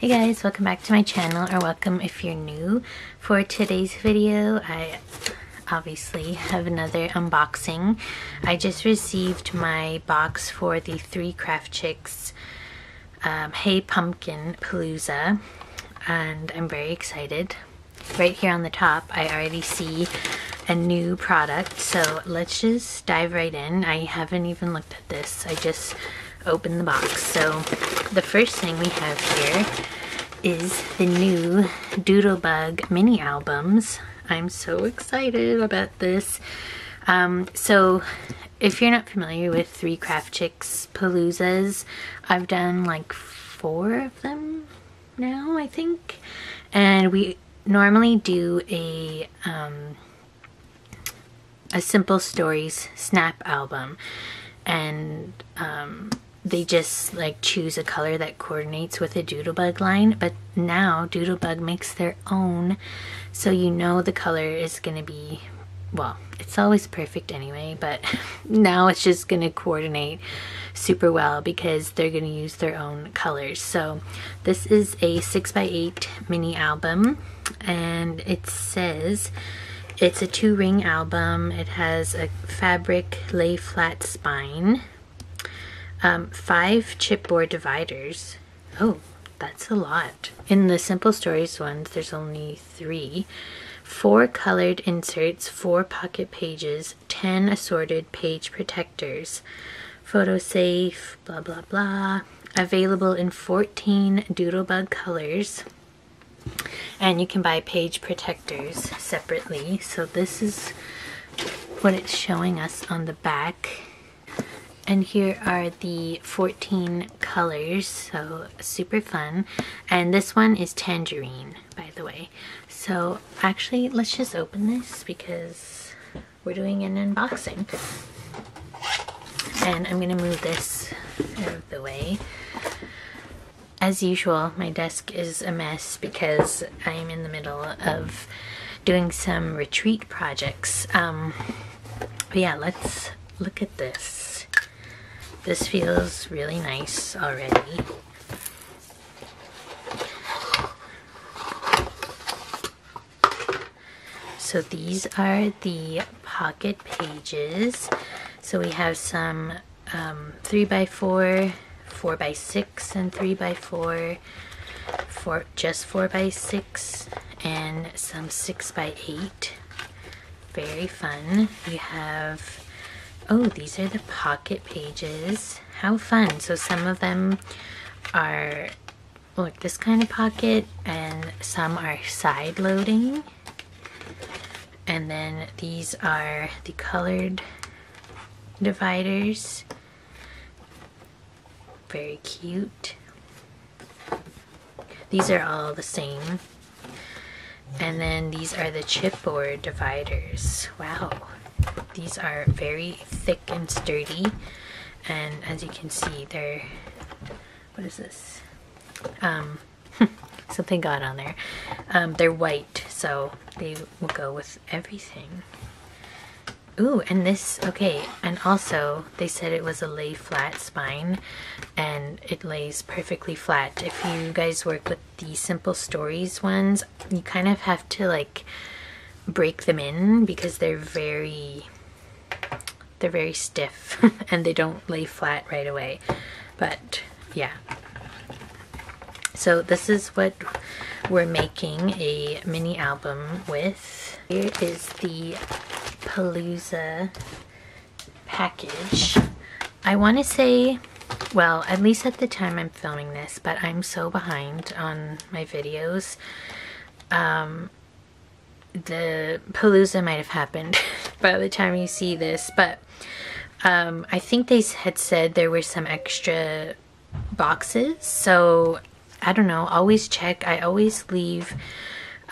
Hey guys, welcome back to my channel, or welcome if you're new. For today's video, I obviously have another unboxing. I just received my box for the Three Craft Chicks um, Hey Pumpkin Palooza, and I'm very excited. Right here on the top, I already see a new product, so let's just dive right in. I haven't even looked at this. I just open the box. So the first thing we have here is the new Doodlebug mini albums. I'm so excited about this. Um, so if you're not familiar with Three Craft Chicks Paloozas, I've done like four of them now, I think. And we normally do a um, a simple stories snap album and um, they just like choose a color that coordinates with a Doodlebug line but now Doodlebug makes their own so you know the color is gonna be well it's always perfect anyway but now it's just gonna coordinate super well because they're gonna use their own colors. So this is a 6x8 mini album and it says it's a two ring album. It has a fabric lay flat spine um, five chipboard dividers. Oh, that's a lot. In the Simple Stories ones, there's only three. Four colored inserts, four pocket pages, ten assorted page protectors. Photo safe, blah blah blah. Available in 14 Doodlebug colors. And you can buy page protectors separately. So this is what it's showing us on the back and here are the 14 colors so super fun. And this one is tangerine by the way. So actually let's just open this because we're doing an unboxing. And I'm gonna move this out of the way. As usual my desk is a mess because I'm in the middle of doing some retreat projects. Um, but yeah let's look at this this feels really nice already. So these are the pocket pages. So we have some um, 3x4, 4x6, and 3x4, for just 4x6, and some 6x8. Very fun. We have Oh, these are the pocket pages. How fun. So some of them are like this kind of pocket and some are side loading. And then these are the colored dividers. Very cute. These are all the same. And then these are the chipboard dividers. Wow these are very thick and sturdy and as you can see they're what is this? Um something got on there. Um, they're white so they will go with everything. Ooh, and this, okay, and also they said it was a lay flat spine and it lays perfectly flat. If you guys work with the Simple Stories ones, you kind of have to like break them in because they're very they're very stiff and they don't lay flat right away. But yeah. So this is what we're making a mini album with. Here is the Palooza package. I want to say well at least at the time I'm filming this but I'm so behind on my videos. Um, the Palooza might have happened by the time you see this, but um, I think they had said there were some extra boxes, so I don't know, always check. I always leave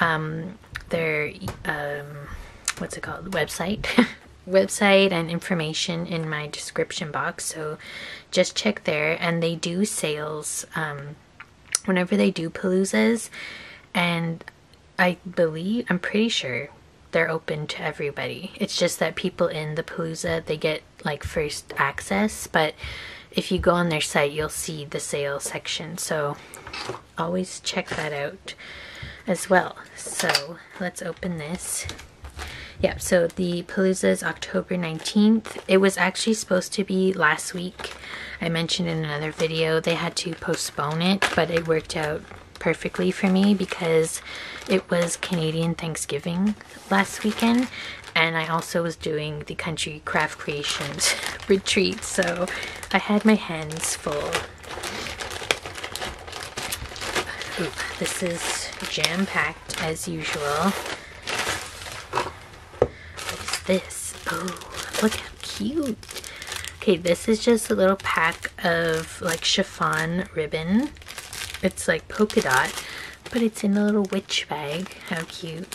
um, their, um, what's it called, website, website and information in my description box, so just check there, and they do sales um, whenever they do Paloozas, and I believe, I'm pretty sure they're open to everybody. It's just that people in the Palooza, they get like first access, but if you go on their site, you'll see the sale section. So always check that out as well. So let's open this. Yeah, so the Palooza is October 19th. It was actually supposed to be last week. I mentioned in another video they had to postpone it, but it worked out perfectly for me because it was Canadian Thanksgiving last weekend and I also was doing the Country Craft Creations retreat so I had my hands full. Ooh, this is jam-packed as usual What is this? Oh, look how cute. Okay, this is just a little pack of like chiffon ribbon. It's like polka dot, but it's in a little witch bag. How cute.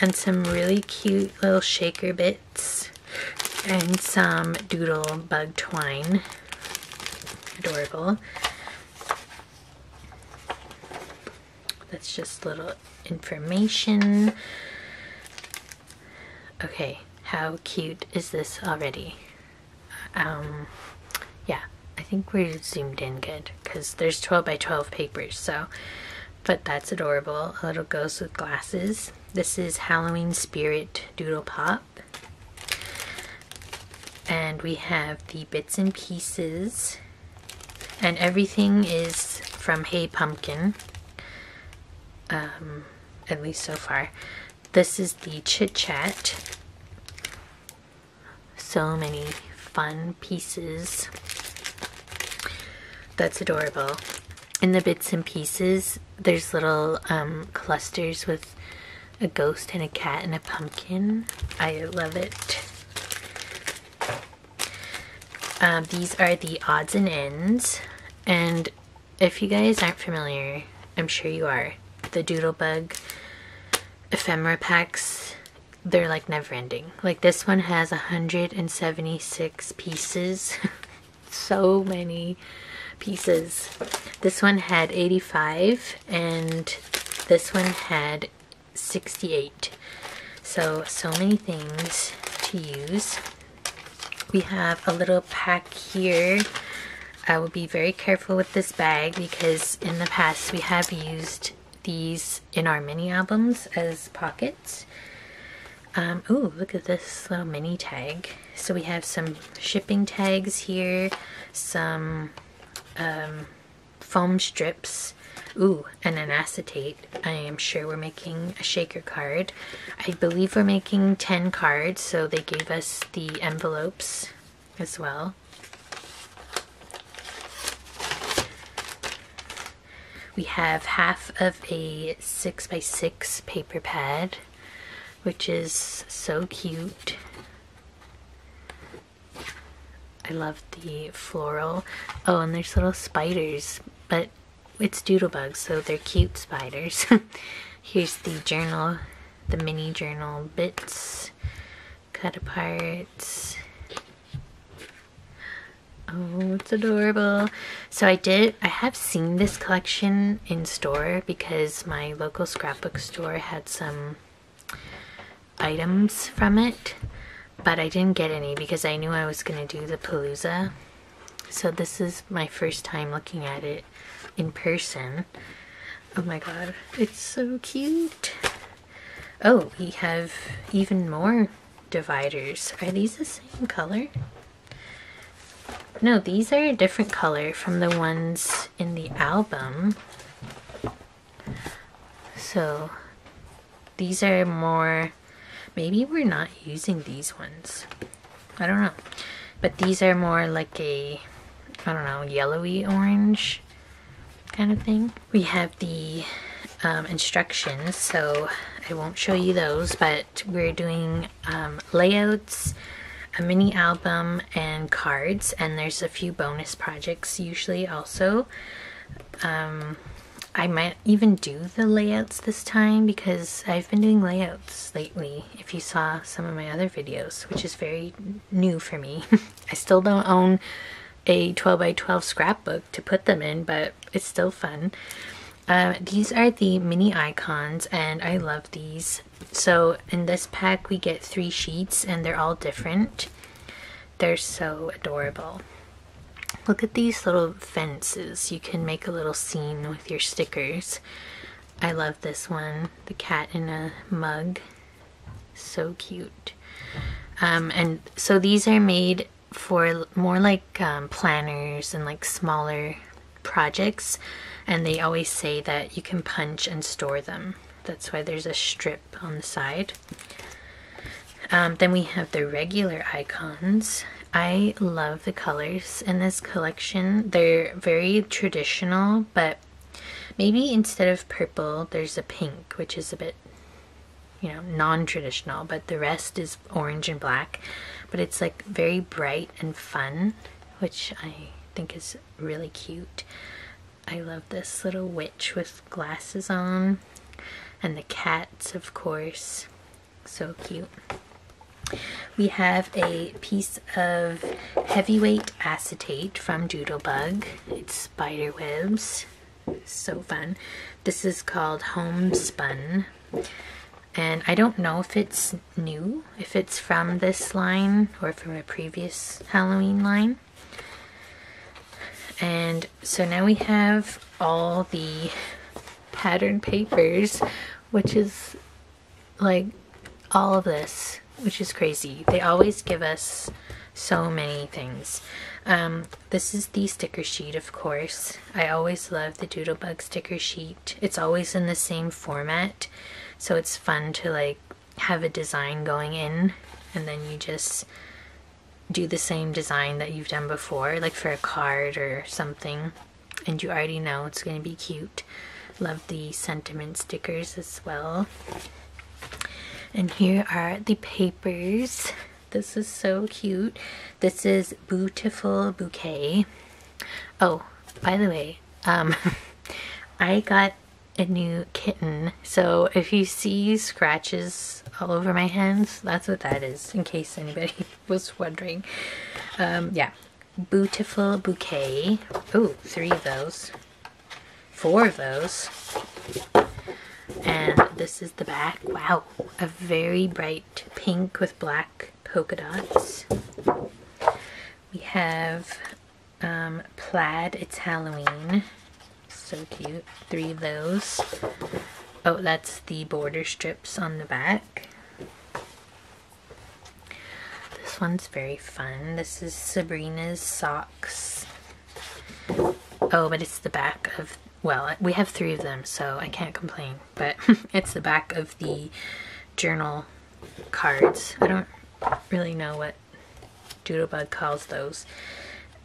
And some really cute little shaker bits. And some doodle bug twine. Adorable. That's just little information. Okay, how cute is this already? Um, I think we're zoomed in good because there's 12 by 12 papers, so, but that's adorable. A little ghost with glasses. This is Halloween Spirit Doodle Pop. And we have the bits and pieces. And everything is from Hey Pumpkin. Um, at least so far. This is the Chit Chat so many fun pieces. That's adorable. In the bits and pieces, there's little um, clusters with a ghost and a cat and a pumpkin. I love it. Um, these are the odds and ends. And if you guys aren't familiar, I'm sure you are, the Doodlebug ephemera packs they're like never ending. Like this one has 176 pieces. so many pieces. This one had 85 and this one had 68. So, so many things to use. We have a little pack here. I will be very careful with this bag because in the past we have used these in our mini albums as pockets. Um, oh, look at this little mini tag. So we have some shipping tags here, some um, foam strips, ooh, and an acetate. I am sure we're making a shaker card. I believe we're making 10 cards, so they gave us the envelopes as well. We have half of a 6 by 6 paper pad which is so cute. I love the floral. Oh, and there's little spiders, but it's doodlebugs, so they're cute spiders. Here's the journal, the mini journal bits, cut apart. Oh, it's adorable. So I did, I have seen this collection in store because my local scrapbook store had some items from it, but I didn't get any because I knew I was going to do the Palooza. So this is my first time looking at it in person. Oh my god, it's so cute. Oh, we have even more dividers. Are these the same color? No, these are a different color from the ones in the album. So, these are more Maybe we're not using these ones. I don't know. But these are more like a, I don't know, yellowy orange kind of thing. We have the um, instructions, so I won't show you those, but we're doing um, layouts, a mini album, and cards, and there's a few bonus projects usually also. Um, I might even do the layouts this time because I've been doing layouts lately if you saw some of my other videos which is very new for me. I still don't own a 12 by 12 scrapbook to put them in but it's still fun. Uh, these are the mini icons and I love these. So in this pack we get three sheets and they're all different. They're so adorable. Look at these little fences. You can make a little scene with your stickers. I love this one. The cat in a mug. So cute. Um, and so these are made for more like um, planners and like smaller projects. And they always say that you can punch and store them. That's why there's a strip on the side. Um, then we have the regular icons. I love the colors in this collection. They're very traditional, but maybe instead of purple, there's a pink, which is a bit, you know, non-traditional, but the rest is orange and black. But it's like very bright and fun, which I think is really cute. I love this little witch with glasses on. And the cats, of course. So cute. We have a piece of heavyweight acetate from Doodlebug. It's spider webs. So fun. This is called Homespun. And I don't know if it's new, if it's from this line or from a previous Halloween line. And so now we have all the pattern papers, which is like all of this which is crazy. They always give us so many things. Um, this is the sticker sheet, of course. I always love the Doodlebug sticker sheet. It's always in the same format, so it's fun to like have a design going in and then you just do the same design that you've done before, like for a card or something, and you already know it's going to be cute. Love the sentiment stickers as well. And here are the papers. This is so cute. This is Beautiful Bouquet. Oh, by the way, um, I got a new kitten. So if you see scratches all over my hands, that's what that is, in case anybody was wondering. Um, yeah, Beautiful Bouquet. Oh, three of those. Four of those. And this is the back. Wow, a very bright pink with black polka dots. We have um, plaid, it's Halloween. So cute. Three of those. Oh, that's the border strips on the back. This one's very fun. This is Sabrina's socks. Oh, but it's the back of well, we have three of them, so I can't complain. But it's the back of the journal cards. I don't really know what Doodlebug calls those.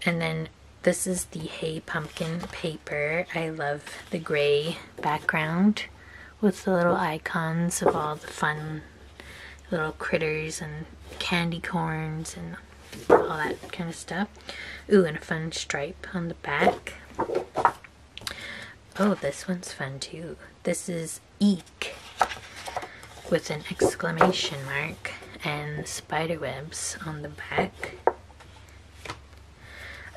And then this is the Hey Pumpkin paper. I love the gray background with the little icons of all the fun little critters and candy corns and all that kind of stuff. Ooh, and a fun stripe on the back. Oh, this one's fun too. This is Eek with an exclamation mark and spider webs on the back.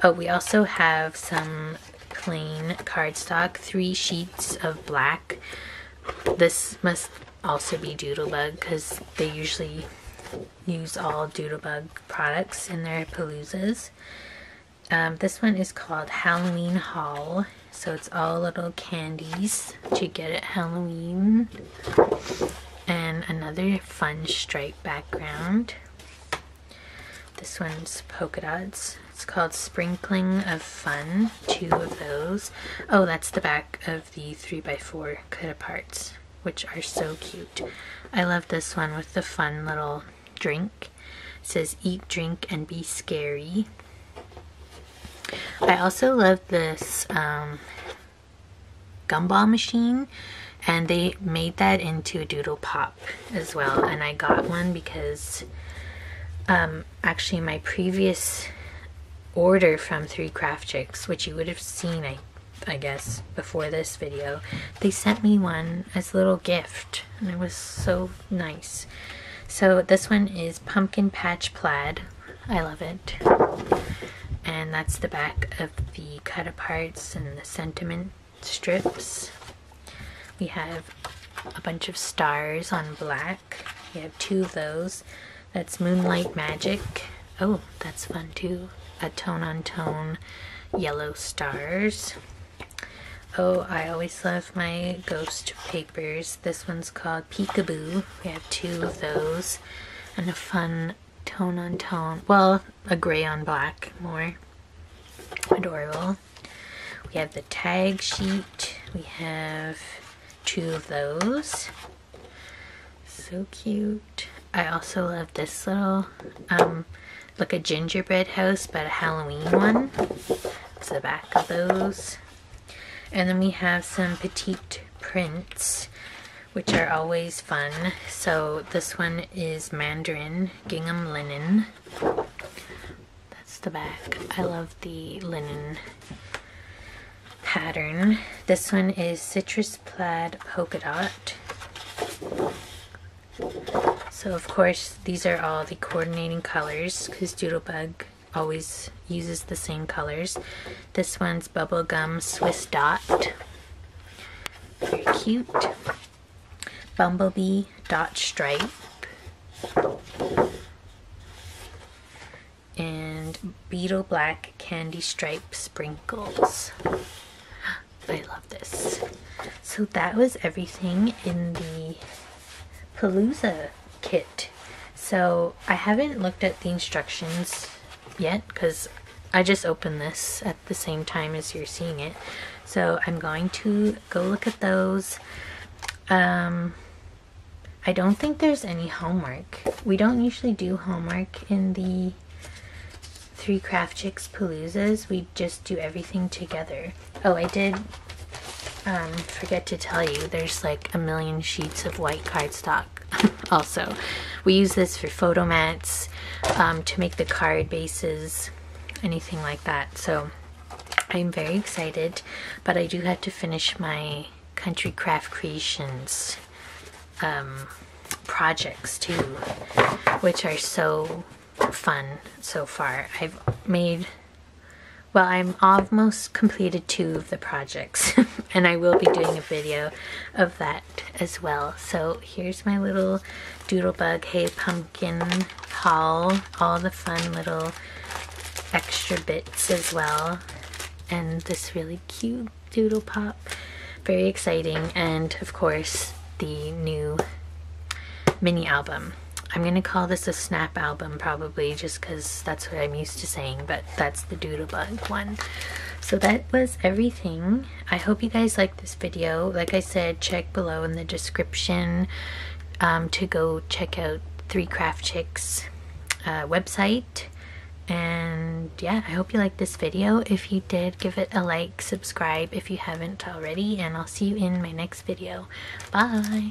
Oh, we also have some plain cardstock, three sheets of black. This must also be Doodlebug because they usually use all Doodlebug products in their paloozas. Um, this one is called Halloween Haul so it's all little candies to get at Halloween. And another fun stripe background. This one's polka dots. It's called Sprinkling of Fun. Two of those. Oh, that's the back of the 3x4 cut aparts, which are so cute. I love this one with the fun little drink. It says eat, drink, and be scary. I also love this um, gumball machine and they made that into doodle pop as well and I got one because um, actually my previous order from Three Craft Chicks which you would have seen I, I guess before this video they sent me one as a little gift and it was so nice. So this one is Pumpkin Patch Plaid. I love it that's the back of the cut aparts and the sentiment strips. We have a bunch of stars on black. We have two of those. That's Moonlight Magic. Oh, that's fun too. a tone on tone yellow stars. Oh, I always love my ghost papers. This one's called Peekaboo. We have two of those and a fun tone on tone. Well, a gray on black more. Adorable. We have the tag sheet. We have two of those. So cute. I also love this little, um, like a gingerbread house, but a Halloween one. It's the back of those. And then we have some petite prints, which are always fun. So this one is Mandarin Gingham Linen. The back. I love the linen pattern. This one is Citrus Plaid Polka Dot. So of course these are all the coordinating colors because Doodlebug always uses the same colors. This one's Bubblegum Swiss Dot. Very cute. Bumblebee Dot Stripe. And Beetle Black Candy Stripe Sprinkles. I love this. So that was everything in the Palooza kit. So I haven't looked at the instructions yet because I just opened this at the same time as you're seeing it. So I'm going to go look at those. Um, I don't think there's any homework. We don't usually do homework in the Three Craft Chicks Paloozas. We just do everything together. Oh, I did um, forget to tell you, there's like a million sheets of white cardstock also. We use this for photo mats, um, to make the card bases, anything like that. So I'm very excited, but I do have to finish my Country Craft Creations um, projects too, which are so fun so far. I've made well, I'm almost completed two of the projects and I will be doing a video of that as well. So here's my little Doodlebug Hey Pumpkin haul. All the fun little extra bits as well. And this really cute Doodle Pop. Very exciting. And of course, the new mini album. I'm going to call this a snap album probably just because that's what I'm used to saying, but that's the Doodlebug one. So that was everything. I hope you guys liked this video. Like I said, check below in the description um, to go check out Three Craft Chicks uh, website. And yeah, I hope you liked this video. If you did, give it a like, subscribe if you haven't already, and I'll see you in my next video. Bye!